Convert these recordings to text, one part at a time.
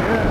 Yeah.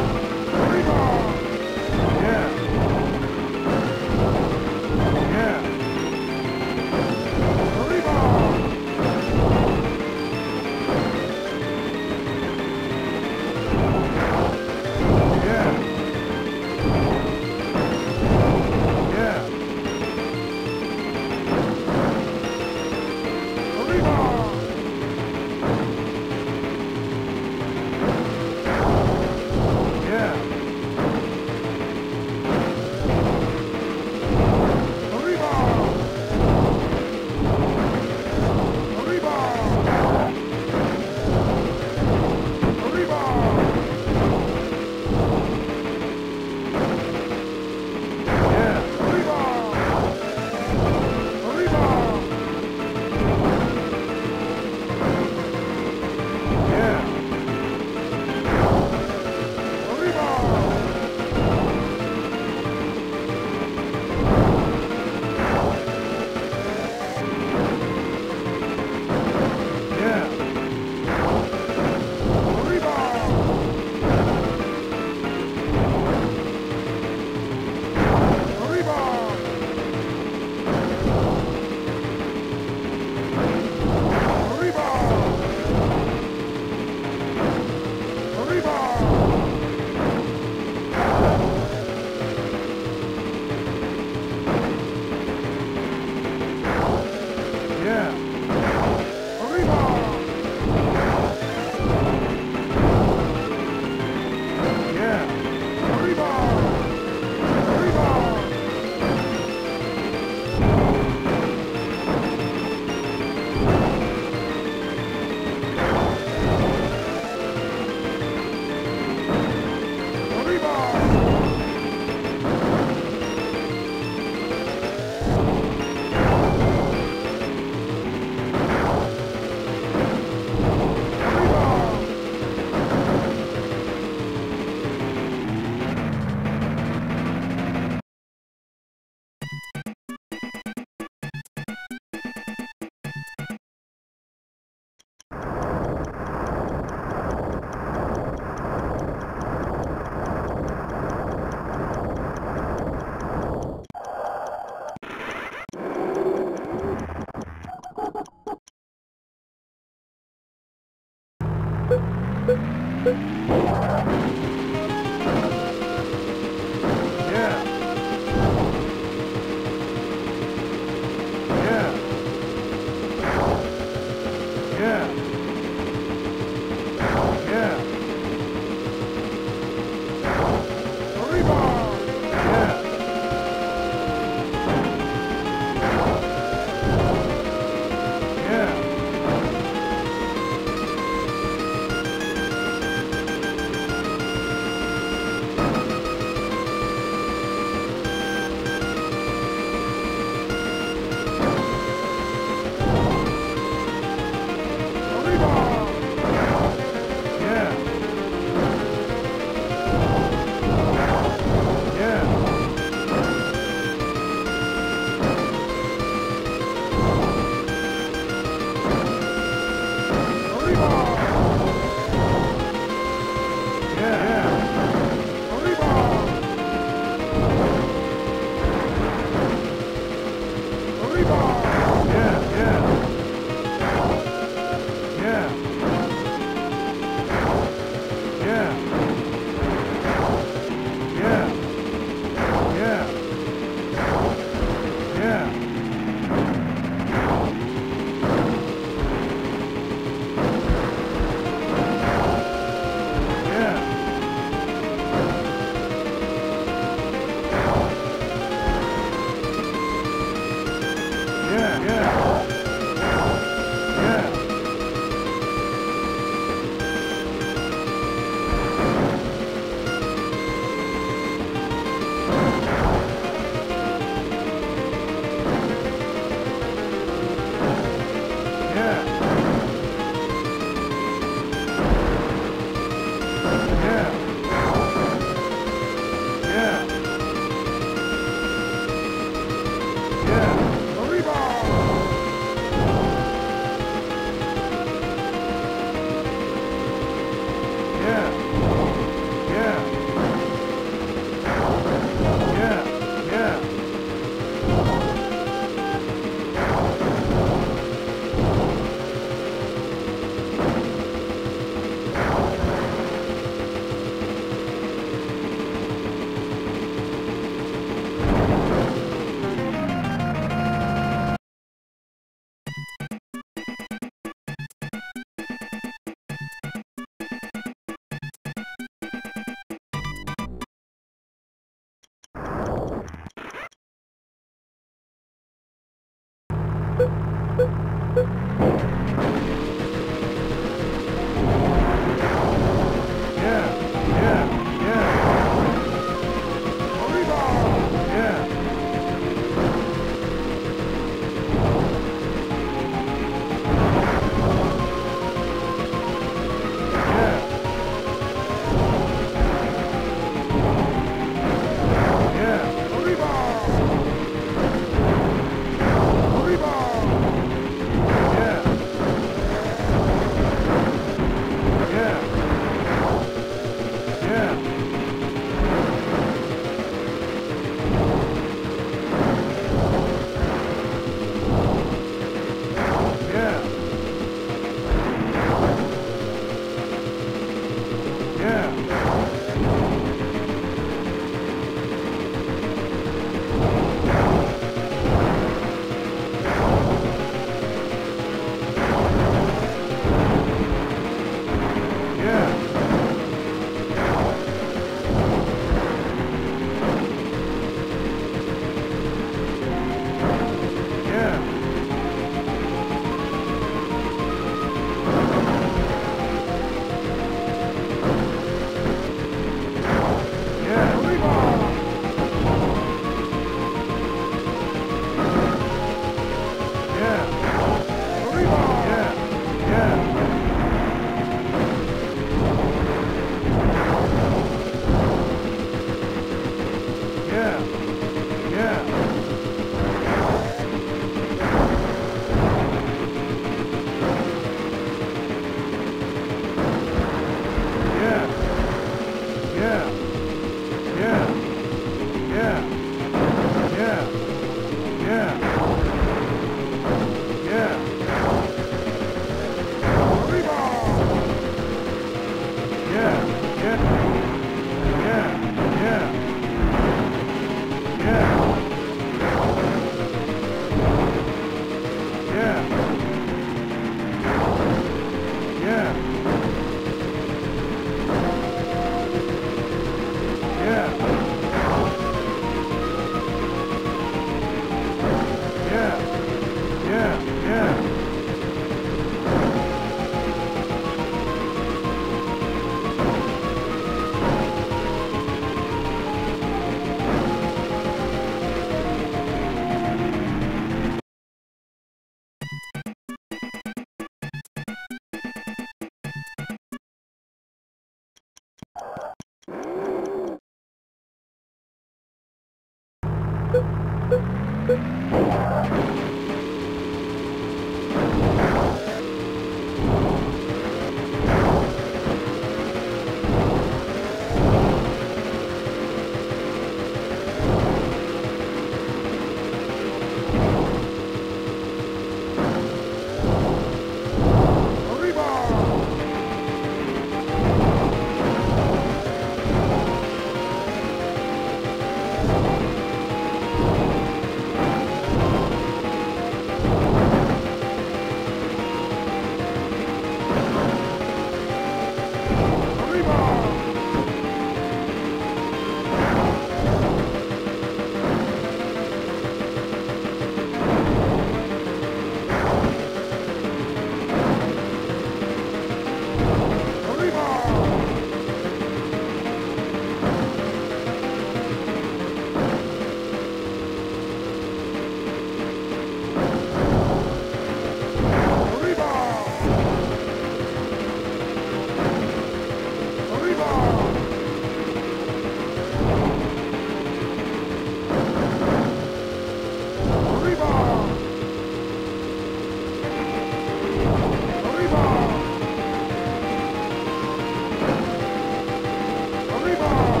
Rebar!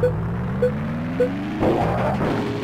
Thank you.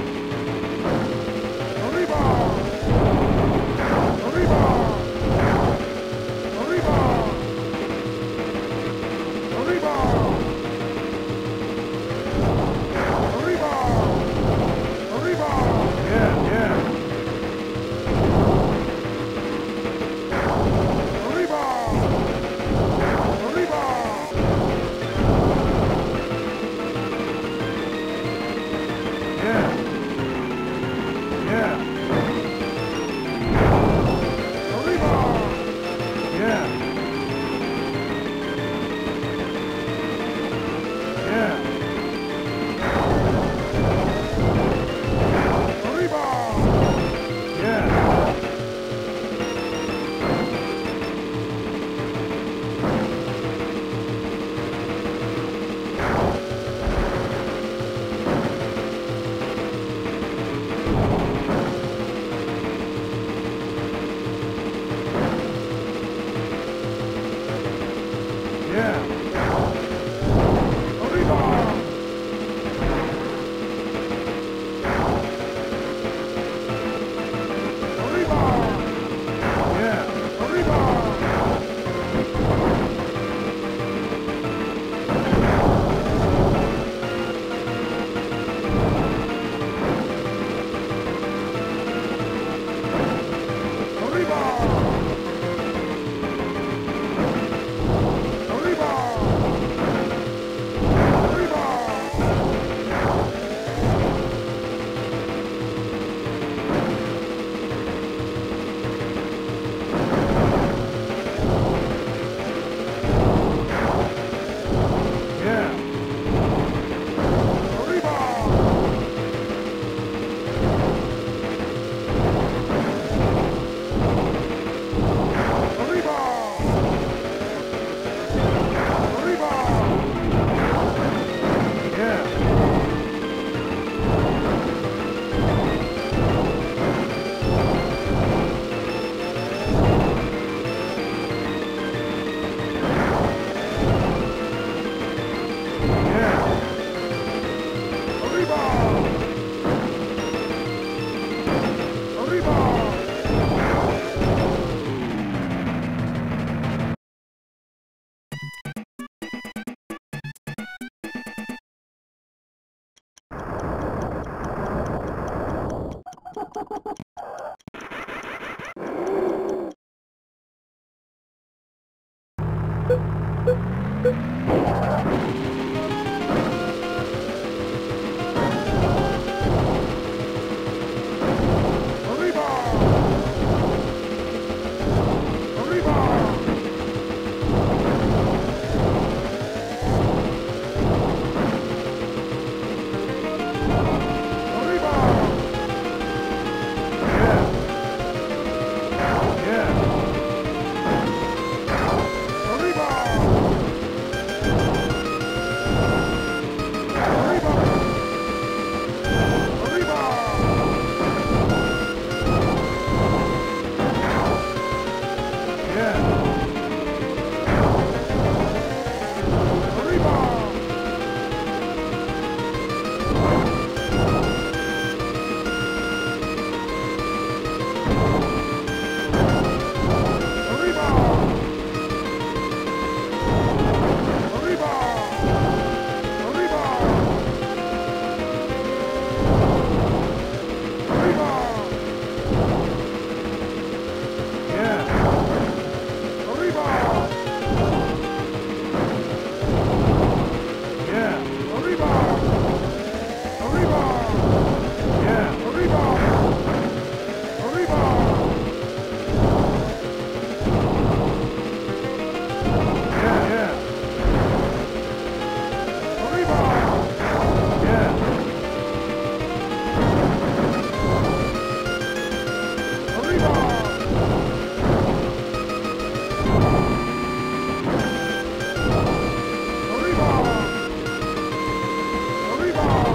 Oh!